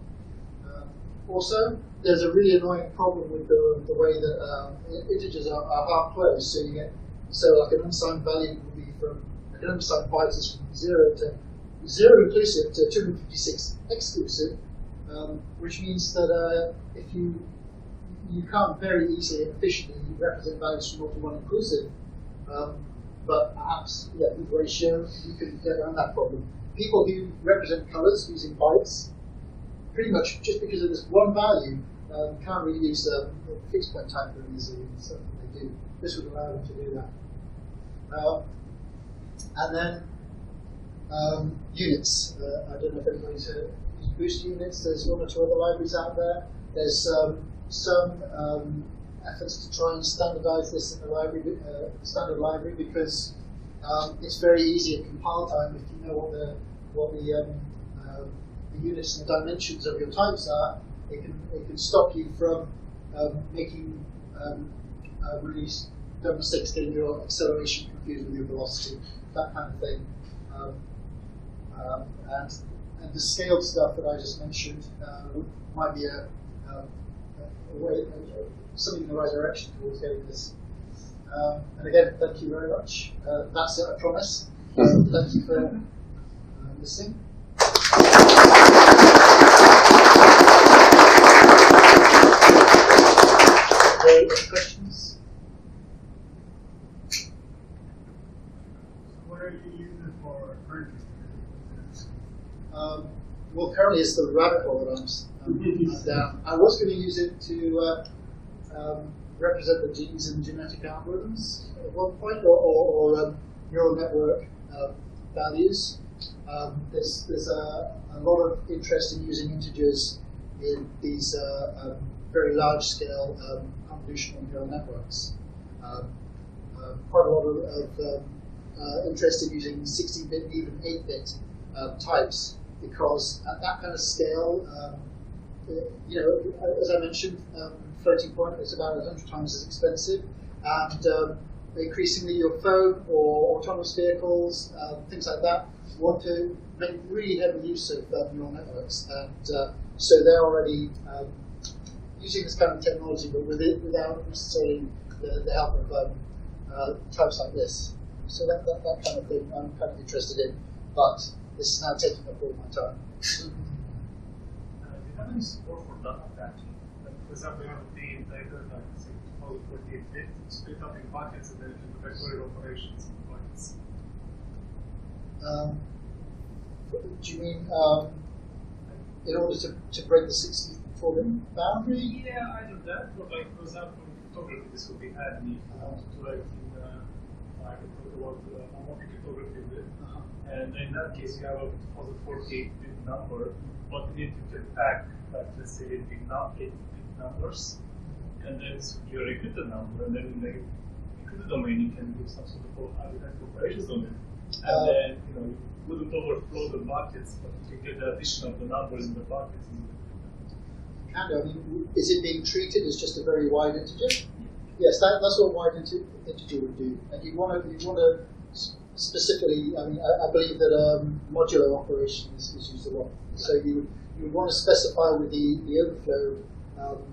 Um, also, there's a really annoying problem with the, the way that um, integers are, are half closed. So you get so like an unsigned value will be from an unsigned byte is from zero to zero inclusive to 256 exclusive, um, which means that uh, if you you can't very easily and efficiently represent values from multi one inclusive, um, but perhaps yeah, with ratio you can get around that problem. People who represent colors using bytes, pretty much just because of this one value, um, can't really use um, fixed point type very easily. Something they do. This would allow them to do that. Uh, and then um, units. Uh, I don't know if anybody's heard of boost units. There's one or two other libraries out there. There's um, some um, efforts to try and standardize this in the library, uh, standard library because um, it's very easy at compile time if you know what the what the, um, uh, the units and the dimensions of your types are. It can it can stop you from making uh, really dumb mistakes, getting your acceleration confused with your velocity, that kind of thing. Um, um, and, and the scaled stuff that I just mentioned uh, might be a, a, a way, a, something in the right direction towards getting this. Um, and again, thank you very much. Uh, that's it, I promise. Um, thank you for uh, listening. Any questions? What are you using for purchase? Um, well, currently it's the rabbit hole that I'm, down. I was going to use it to uh, um, represent the genes in genetic algorithms at one point, or, or, or um, neural network uh, values. Um, there's there's a, a lot of interest in using integers in these uh, um, very large scale um, convolutional neural networks. Um, uh, quite a lot of, of um, uh, interest in using 16-bit, even 8-bit um, types, because at that kind of scale, um, you know, as I mentioned, um, floating point is about 100 times as expensive, and um, increasingly your phone or autonomous vehicles, uh, things like that, want to make really heavy use of uh, neural networks, and uh, so they're already um, using this kind of technology, but with it, without necessarily the, the help of um, uh, types like this. So that, that, that kind of thing I'm kind of interested in, but this is now taking up all my time. Uh, do you have any support for data? Like, for example, you have a big data, like say, 48 bit, split up in buckets, and then you do operations in. Um, do you mean um, in order to, to break the 64 bit boundary? Yeah, either that, or like, for example, in cryptography, this would be handy uh, to do everything. Uh, I can talk about uh, cryptography a bit. Uh-huh. And in that case, you have a 2048 bit number, but you need to pack, like, let's say, 8 bit, num- 8 bit numbers, and then you your encrypted number, and then in the domain, you can do some sort of arbitrary operations on it. And Uh, then, you know, you wouldn't overflow the buckets, but you get the addition of the numbers in the buckets. Kind of. Is it being treated as just a very wide integer? Yes, that, that's what a wide integer would do. And you want to you want to specifically. I mean, I, I believe that um, modulo operation is, is used a lot. So you would you would want to specify with the the overflow um,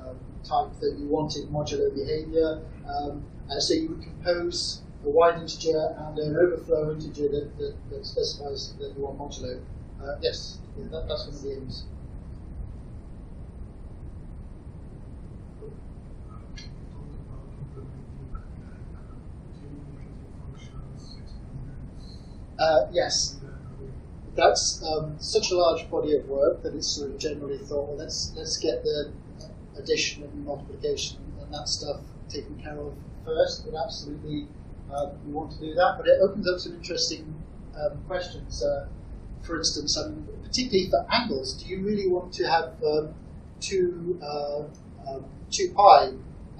um, type that you wanted modular behavior, um, and so you would compose a wide integer and an overflow integer that, that, that specifies that you want modulo. Uh, yes, yeah, that, that's one of the aims. Uh, yes, that's um, such a large body of work that it's sort of generally thought, well, let's let's get the addition and multiplication and that stuff taken care of first. But absolutely, um, we want to do that. But it opens up some interesting um, questions. Uh, for instance, I mean, particularly for angles, do you really want to have um, two uh, um, two pi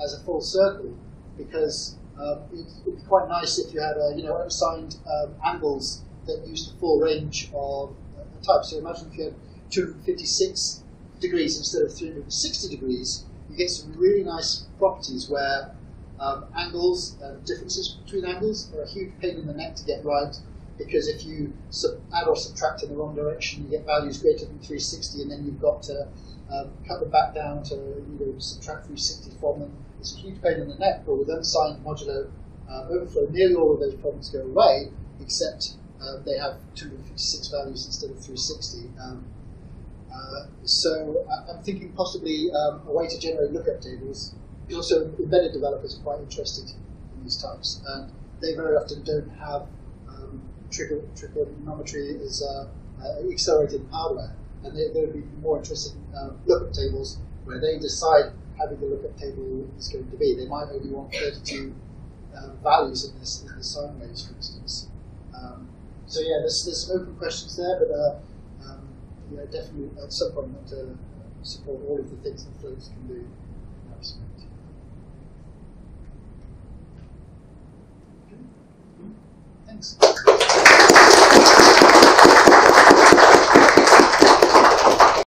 as a full circle? Because um, it would be quite nice if you had a, you know unassigned um, angles that use the full range of uh, types. So imagine if you had 256 degrees instead of 360 degrees, you get some really nice properties where um, angles and differences between angles are a huge pain in the neck to get right. Because if you add or subtract in the wrong direction, you get values greater than 360, and then you've got to um, cut them back down to you know subtract 360 from them. It's a huge pain in the neck, but with unsigned modulo uh, overflow, nearly all of those problems go away, except uh, they have 256 values instead of 360. Um, uh, so I'm thinking possibly um, a way to generate lookup tables. Also, embedded developers are quite interested in these types, and they very often don't have um, trigo- trigonometry as uh, uh, accelerated hardware, and they, they would be more interested in uh, lookup tables where they decide big the lookup table is going to be. They might only want 32 uh, values in this, in the sine waves, for instance. Um, so yeah, there's, there's some open questions there, but uh, um, yeah, definitely at some point want to uh, support all of the things that floats can do respect. Okay. Thanks.